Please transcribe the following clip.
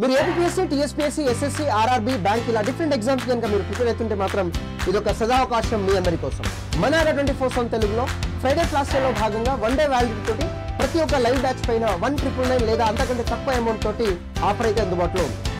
మీరు APSC TSPSC SSC RRB bank ఇలా different exams కనుక మీరు ప్రిపేర్ అవుతుంటే మాత్రం ఇది ఒక సదావకాశం మీ అందరి కోసం. మన ట్వంటీ ఫోర్ సెవెన్ తెలుగులో ఫ్రైడే క్లాస్లో భాగంగా వన్ డే వ్యాలిడిటీ తోటి ప్రతి ఒక్క లైవ్ బ్యాచ్ పైన వన్ ట్రిపుల్ నైన్ లేదా అంతకంటే తక్కువ అమౌంట్ తోటి ఆఫర్ అయితే అందుబాటులో ఉంది.